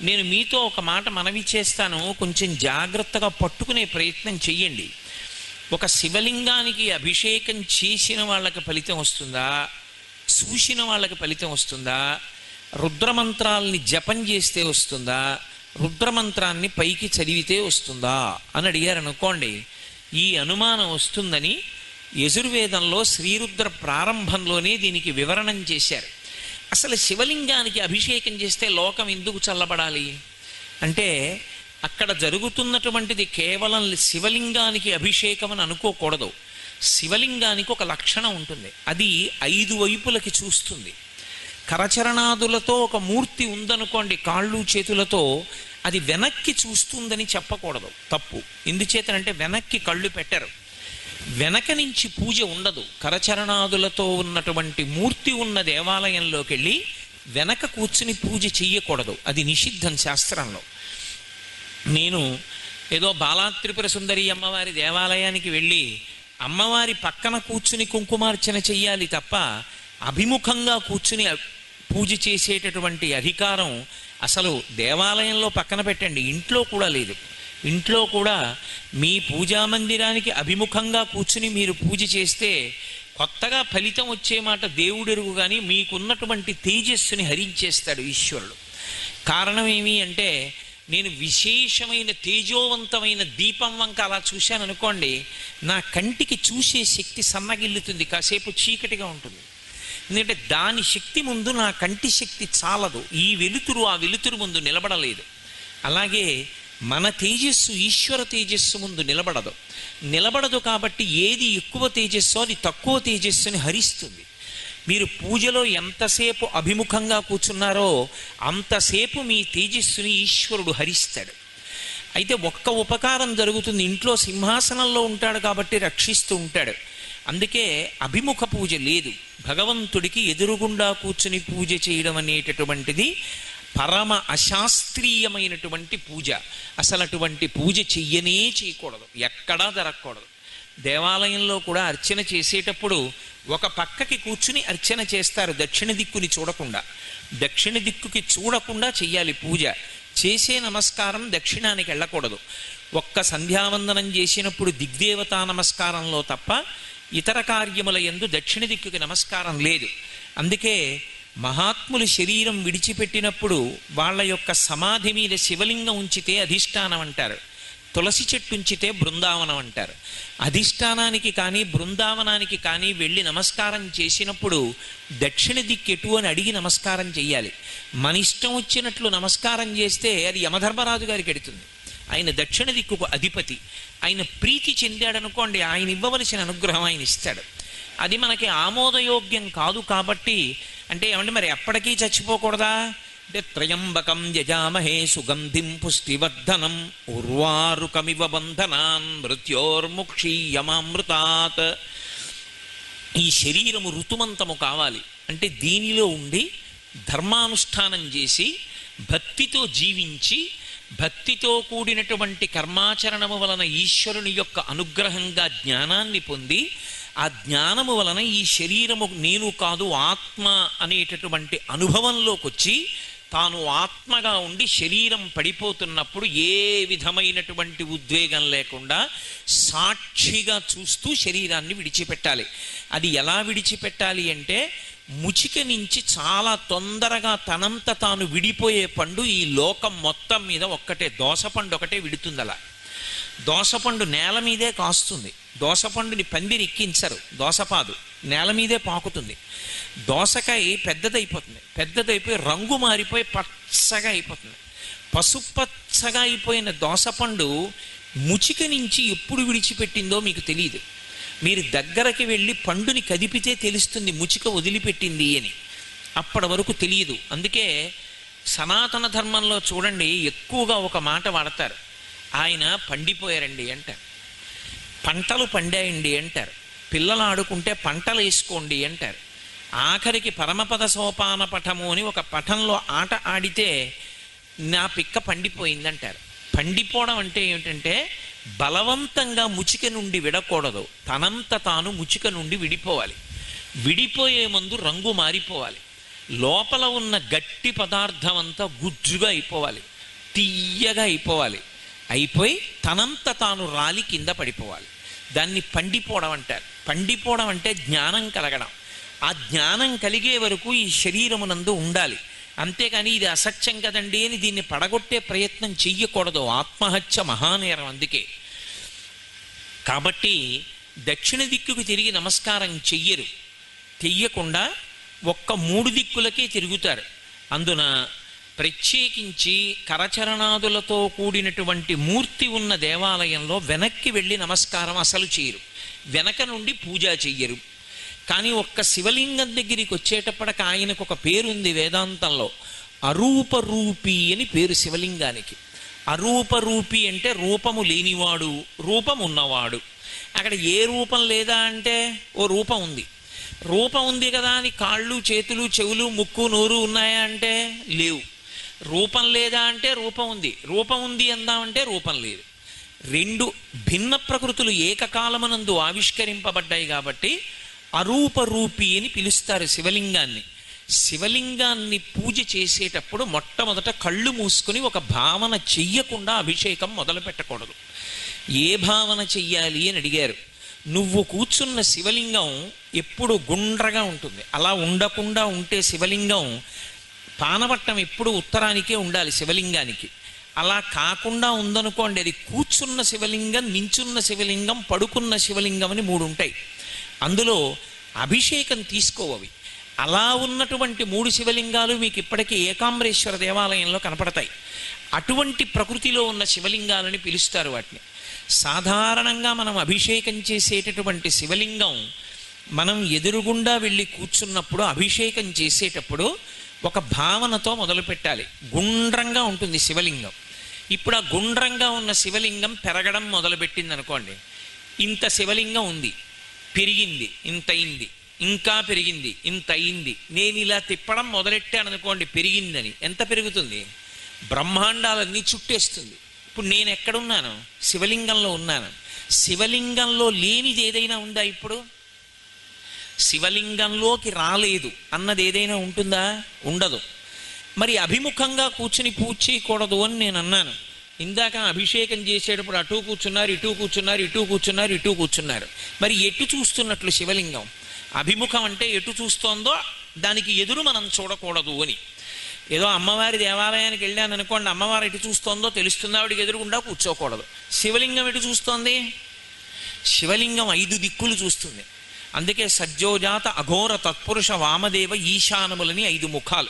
నేను మీతో ఒక మాట మనవి చేస్తాను కొంచెం జాగ్రత్తగా పట్టుకునే ప్రయత్నం చెయ్యండి. ఒక శివలింగానికి అభిషేకం చేసిన వాళ్ళకి ఫలితం వస్తుందా? చూసిన వాళ్ళకి ఫలితం వస్తుందా? రుద్రమంత్రాల్ని జపం చేస్తే వస్తుందా? రుద్రమంత్రాన్ని పైకి చదివితే వస్తుందా? అని అడిగారు అనుకోండి ఈ అనుమానం వస్తుందని యజుర్వేదంలో శ్రీరుద్ర ప్రారంభంలోనే దీనికి వివరణం చేశారు. అసలు శివలింగానికి అభిషేకం చేస్తే లోకం ఎందుకు చల్లబడాలి? అంటే అక్కడ జరుగుతున్నటువంటిది కేవలం శివలింగానికి అభిషేకం అని అనుకోకూడదు. శివలింగానికి ఒక లక్షణం ఉంటుంది. అది ఐదు వైపులకి చూస్తుంది. కరచరణాదులతో ఒక మూర్తి ఉందనుకోండి కాళ్ళు చేతులతో అది వెనక్కి చూస్తుందని చెప్పకూడదు. తప్పు. ఎందుచేతనంటే వెనక్కి కళ్ళు పెట్టరు. వెనక నుంచి పూజ ఉండదు. కరచరణాదులతో ఉన్నటువంటి మూర్తి ఉన్న దేవాలయంలోకి వెళ్ళి వెనక కూర్చుని పూజ చెయ్యకూడదు. అది నిషిద్ధం శాస్త్రంలో. నేను ఏదో బాలాత్రిపుర సుందరి అమ్మవారి దేవాలయానికి వెళ్ళి అమ్మవారి పక్కన కూర్చుని కుంకుమార్చన చెయ్యాలి తప్ప అభిముఖంగా కూర్చుని పూజ చేసేటటువంటి అధికారం అసలు దేవాలయంలో పక్కన పెట్టండి. ఇంట్లో కూడా లేదు. ఇంట్లో కూడా మీ పూజా మందిరానికి అభిముఖంగా కూర్చుని మీరు పూజ చేస్తే కొత్తగా ఫలితం వచ్చే మాట దేవుడెరుగు కానీ మీకున్నటువంటి తేజస్సుని హరించేస్తాడు ఈశ్వరుడు. కారణం ఏమి అంటే నేను విశేషమైన తేజోవంతమైన దీపం వంక అలా చూశాను అనుకోండి నా కంటికి చూసే శక్తి సన్నగిల్లుతుంది కాసేపు చీకటిగా ఉంటుంది. ఎందుకంటే దాని శక్తి ముందు నా కంటి శక్తి చాలదు ఈ వెలుతురు ఆ వెలుతురు ముందు నిలబడలేదు. అలాగే మన తేజస్సు ఈశ్వర తేజస్సు ముందు నిలబడదు. నిలబడదు కాబట్టి ఏది ఎక్కువ తేజస్సు అది తక్కువ తేజస్సుని హరిస్తుంది. మీరు పూజలో ఎంతసేపు అభిముఖంగా కూర్చున్నారో అంతసేపు మీ తేజస్సుని ఈశ్వరుడు హరిస్తాడు. అయితే ఒక్క ఉపకారం జరుగుతుంది. ఇంట్లో సింహాసనంలో ఉంటాడు కాబట్టి రక్షిస్తూ ఉంటాడు. అందుకే అభిముఖ పూజ లేదు. భగవంతుడికి ఎదురుగుండా కూర్చుని పూజ చేయడం అనేటటువంటిది పరమ అశాస్త్రీయమైనటువంటి పూజ. అసలు అటువంటి పూజ చెయ్యనే చేయకూడదు. ఎక్కడా జరగకూడదు. దేవాలయంలో కూడా అర్చన చేసేటప్పుడు ఒక పక్కకి కూర్చుని అర్చన చేస్తారు దక్షిణ దిక్కుని చూడకుండా. దక్షిణ దిక్కుకి చూడకుండా చెయ్యాలి పూజ. చేసే నమస్కారం దక్షిణానికి వెళ్ళకూడదు. ఒక్క సంధ్యావందనం చేసినప్పుడు దిగ్దేవతా నమస్కారంలో తప్ప ఇతర కార్యముల ఎందు దక్షిణ దిక్కుకి నమస్కారం లేదు. అందుకే మహాత్ములు శరీరం విడిచిపెట్టినప్పుడు వాళ్ళ యొక్క సమాధి మీద శివలింగం ఉంచితే అధిష్టానం అంటారు. తులసి చెట్టు ఉంచితే బృందావనం అంటారు. అధిష్టానానికి కానీ బృందావనానికి కానీ వెళ్ళి నమస్కారం చేసినప్పుడు దక్షిణ దిక్కెటు అని అడిగి నమస్కారం చేయాలి మన ఇష్టం వచ్చినట్లు నమస్కారం చేస్తే అది యమధర్మరాజు గారికి ఎడుతుంది. ఆయన దక్షిణ దిక్కుకు అధిపతి. ఆయన ప్రీతి చెందాడనుకోండి ఆయన ఇవ్వవలసిన అనుగ్రహం ఆయన ఇస్తాడు. అది మనకి ఆమోదయోగ్యం కాదు కాబట్టి అంటే ఏమంటే మరి ఎప్పటికీ చచ్చిపోకూడదా? అంటే త్రయంబకం యజామహే సుగంధిం పుష్టివర్ధనం ఉర్వారుకమివ బంధనాన్ మృత్యోర్ముక్షీయమామృతాత్. ఈ శరీరము ఋతుమంతము కావాలి. అంటే దీనిలో ఉండి ధర్మానుష్ఠానం చేసి భక్తితో జీవించి భక్తితో కూడినటువంటి కర్మాచరణము వలన ఈశ్వరుని యొక్క అనుగ్రహంగా జ్ఞానాన్ని పొంది ఆ జ్ఞానము వలన ఈ శరీరము నేను కాదు ఆత్మ అనేటటువంటి అనుభవంలోకి వచ్చి తాను ఆత్మగా ఉండి శరీరం పడిపోతున్నప్పుడు ఏ విధమైనటువంటి ఉద్వేగం లేకుండా సాక్షిగా చూస్తూ శరీరాన్ని విడిచిపెట్టాలి. అది ఎలా విడిచిపెట్టాలి అంటే ముచిక నుంచి చాలా తొందరగా తనంత తాను విడిపోయే పండు ఈ లోకం మొత్తం మీద ఒక్కటే దోసపండు ఒకటే విడుతుంది అలా దోసపండు నేల మీదే కాస్తుంది. దోసపండుని పందిరి ఎక్కించరు దోసపాదు నేల మీదే పాకుతుంది. దోసకాయ పెద్దదైపోతుంది. పెద్దదైపోయి రంగు మారిపోయి పచ్చగా అయిపోతుంది. పసుపచ్చగా అయిపోయిన దోసపండు ముచిక నుంచి ఎప్పుడు విడిచిపెట్టిందో మీకు తెలియదు మీరు దగ్గరకి వెళ్ళి పండుని కదిపితే తెలుస్తుంది ముచిక వదిలిపెట్టింది అని. అప్పటి వరకు తెలియదు. అందుకే సనాతన ధర్మంలో చూడండి ఎక్కువగా ఒక మాట వాడతారు. ఆయన పండిపోయారండి అంటారు. పంటలు పండాయండి అంటారు. పిల్లలు ఆడుకుంటే పంటలు వేసుకోండి అంటారు. ఆఖరికి పరమపద సోపాన పఠము అని ఒక పఠంలో ఆట ఆడితే నా పిక్క పండిపోయిందంటారు. పండిపోవడం అంటే ఏమిటంటే బలవంతంగా ముచిక నుండి విడకూడదు. తనంత తాను ముచిక నుండి విడిపోవాలి. విడిపోయే ముందు రంగు మారిపోవాలి. లోపల ఉన్న గట్టి పదార్థం అంతా గుజ్జుగా అయిపోవాలి. తీయగా అయిపోవాలి. అయిపోయి తనంత తాను రాలి కింద పడిపోవాలి. దాన్ని పండిపోవడం అంటారు. పండిపోవడం అంటే జ్ఞానం కలగడం. ఆ జ్ఞానం కలిగే వరకు ఈ శరీరమునందు ఉండాలి. అంతేకాని ఇది అసత్యం కదండి అని దీన్ని పడగొట్టే ప్రయత్నం చెయ్యకూడదు. ఆత్మహత్య మహానేరం అందుకే. కాబట్టి దక్షిణ దిక్కుకు తిరిగి నమస్కారం చెయ్యరు. చెయ్యకుండా ఒక్క మూడు దిక్కులకే తిరుగుతారు. అందున ప్రత్యేకించి కరచరణాదులతో కూడినటువంటి మూర్తి ఉన్న దేవాలయంలో వెనక్కి వెళ్ళి నమస్కారం అసలు చేయరు. వెనక నుండి పూజ చెయ్యరు. కానీ ఒక్క శివలింగం దగ్గరికి వచ్చేటప్పటికి ఆయనకు ఒక పేరుంది వేదాంతంలో. అరూపరూపి అని పేరు శివలింగానికి. అరూపరూపి అంటే రూపము లేనివాడు రూపం ఉన్నవాడు అక్కడ ఏ రూపం లేదా అంటే ఓ రూపం ఉంది. రూపం ఉంది కదా అని కాళ్ళు చేతులు చెవులు ముక్కు నోరు ఉన్నాయా అంటే లేవు. రూపం లేదా అంటే రూపం ఉంది. రూపం ఉంది అందామంటే రూపం లేదు. రెండు భిన్న ప్రకృతులు ఏకకాలమనందు ఆవిష్కరింపబడ్డాయి కాబట్టి అరూపరూపి అని పిలుస్తారు శివలింగాన్ని. శివలింగాన్ని పూజ చేసేటప్పుడు మొట్టమొదట కళ్ళు మూసుకుని ఒక భావన చెయ్యకుండా అభిషేకం మొదలు పెట్టకూడదు ఏ భావన చెయ్యాలి అని అడిగారు. నువ్వు కూర్చున్న శివలింగం ఎప్పుడు గుండ్రగా ఉంటుంది. అలా ఉండకుండా ఉంటే శివలింగం పానవట్టం ఎప్పుడు ఉత్తరానికే ఉండాలి శివలింగానికి. అలా కాకుండా ఉందనుకోండి అది కూర్చున్న శివలింగం నించున్న శివలింగం పడుకున్న శివలింగం అని మూడు ఉంటాయి అందులో అభిషేకం తీసుకోవవి. అలా ఉన్నటువంటి మూడు శివలింగాలు మీకు ఇప్పటికీ ఏకాంబరేశ్వర దేవాలయంలో కనపడతాయి. అటువంటి ప్రకృతిలో ఉన్న శివలింగాలని పిలుస్తారు వాటిని. సాధారణంగా మనం అభిషేకం చేసేటటువంటి శివలింగం మనం ఎదురుగుండా వెళ్ళి కూర్చున్నప్పుడు అభిషేకం చేసేటప్పుడు ఒక భావనతో మొదలు పెట్టాలి. గుండ్రంగా ఉంటుంది శివలింగం. ఇప్పుడు ఆ గుండ్రంగా ఉన్న శివలింగం పెరగడం మొదలుపెట్టింది అనుకోండి. ఇంత శివలింగం ఉంది. పెరిగింది. ఇంత అయింది. ఇంకా పెరిగింది. ఇంత అయింది. నేను ఇలా తిప్పడం మొదలెట్టాను అనుకోండి పెరిగిందని. ఎంత పెరుగుతుంది? బ్రహ్మాండాలన్నీ చుట్టేస్తుంది. ఇప్పుడు నేను ఎక్కడున్నాను? శివలింగంలో ఉన్నాను. శివలింగంలో లేనిది ఏదైనా ఉందా ఇప్పుడు? శివలింగంలోకి రాలేదు అన్నది ఏదైనా ఉంటుందా? ఉండదు. మరి అభిముఖంగా కూర్చుని పూజ చేయకూడదు అని నేను అన్నాను. ఇందాక అభిషేకం చేసేటప్పుడు అటు కూర్చున్నారు ఇటు కూర్చున్నారు ఇటు కూర్చున్నారు ఇటు కూర్చున్నారు. మరి ఎటు చూస్తున్నట్లు శివలింగం? అభిముఖం అంటే ఎటు చూస్తోందో దానికి ఎదురు మనం చూడకూడదు అని. ఏదో అమ్మవారి దేవాలయానికి వెళ్ళాను అనుకోండి అమ్మవారు ఎటు చూస్తోందో తెలుస్తుంది ఆవిడకి ఎదురుగుండా కూర్చోకూడదు. శివలింగం ఎటు చూస్తోంది? శివలింగం ఐదు దిక్కులు చూస్తుంది. అందుకే సజ్జోజాత అఘోర తత్పురుష వామదేవ ఈశానములని ఐదు ముఖాలు.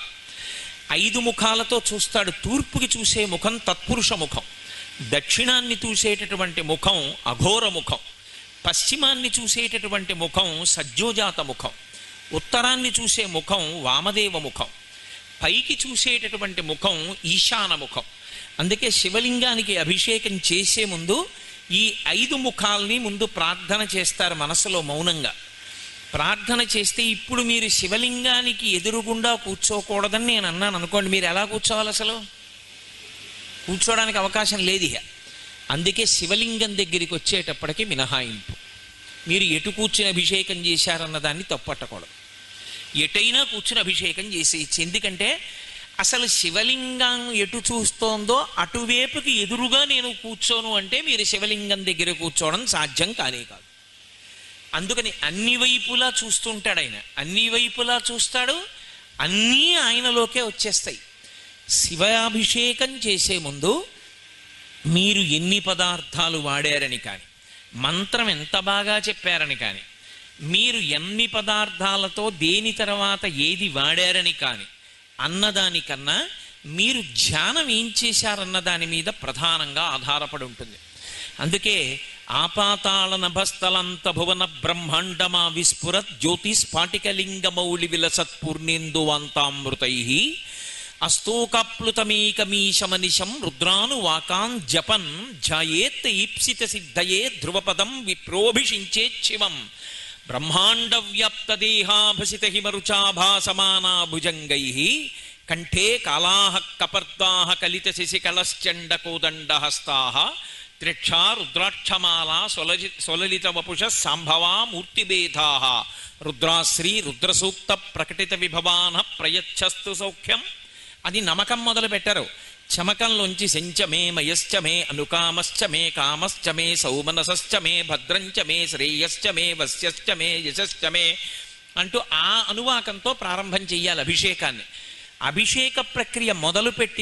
ఐదు ముఖాలతో చూస్తాడు తూర్పుకి చూసే ముఖం తత్పురుష ముఖం. దక్షిణాన్ని చూసేటటువంటి ముఖం అఘోర ముఖం. పశ్చిమాన్ని చూసేటటువంటి ముఖం సజ్జోజాత ముఖం. ఉత్తరాన్ని చూసే ముఖం వామదేవ ముఖం. పైకి చూసేటటువంటి ముఖం ఈశాన ముఖం. అందుకే శివలింగానికి అభిషేకం చేసే ముందు ఈ ఐదు ముఖాల్ని ముందు ప్రార్థన చేస్తారు మనసులో మౌనంగా. ప్రార్థన చేస్తే ఇప్పుడు మీరు శివలింగానికి ఎదురుగుండా కూర్చోకూడదని నేను అన్నాను అనుకోండి మీరు ఎలా కూర్చోవాలి అసలు? కూర్చోడానికి అవకాశం లేదు ఇక అందుకే శివలింగం దగ్గరికి వచ్చేటప్పటికి మినహాయింపు. మీరు ఎటు కూర్చుని అభిషేకం చేశారన్న దాన్ని తప్పట్టకూడదు. ఎటైనా కూర్చుని అభిషేకం చేసేయచ్చు. ఎందుకంటే అసలు శివలింగం ఎటు చూస్తోందో అటువైపుకి ఎదురుగా నేను కూర్చోను అంటే మీరు శివలింగం దగ్గర కూర్చోవడం సాధ్యం కానే కాదు. అందుకని అన్ని వైపులా చూస్తుంటాడు ఆయన. అన్ని వైపులా చూస్తాడు అన్నీ ఆయనలోకే వచ్చేస్తాయి. శివాభిషేకం చేసే ముందు మీరు ఎన్ని పదార్థాలు వాడారని కానీ మంత్రం ఎంత బాగా చెప్పారని కానీ మీరు ఎన్ని పదార్థాలతో దేని తర్వాత ఏది వాడారని కానీ అన్నదానికన్నా మీరు ధ్యానం ఏం చేశారన్న దాని మీద ప్రధానంగా ఆధారపడి ఉంటుంది. అందుకే ఆపాతాళ నభస్థలంత భువన బ్రహ్మాండమా విస్ఫురత్ జ్యోతి స్ఫాటికలింగమౌళి విలసత్పూర్ణేందువాంతామృతై అస్తోకాప్లుతమేకమీశమనిశం రుద్రాను వాకాన్ జపన్ ధ్యాయేత్ ఈప్సిత సిద్ధయే ధ్రువపదం విప్రోభిషించే శివం బ్రహ్మాండ వ్యాప్త దేహాభసిత హిమరుచాభాసమానా భుజంగై కంఠే కాళాహ కపర్దాహ కలిత శశికళశ్చండ కోదండహస్తా త్రిక్ష రుద్రాక్షమాల సొలజి సొలలిత వపుష సంభవా మూర్తిభేదా. రుద్రాశ్రీ రుద్రసూక్త ప్రకటిత విభవాన ప్రయచ్చస్తు సౌఖ్యం. అది నమకం మొదలు పెట్టరు చమకంలోంచి సెంచమే మయశ్చ మే కామశ్చమే మే కామశ్చ మే వశ్యశ్చమే మే భద్రంచ మే మే మే అంటూ ఆ అనువాకంతో ప్రారంభం చెయ్యాలి అభిషేకాన్ని. అభిషేక ప్రక్రియ మొదలుపెట్టి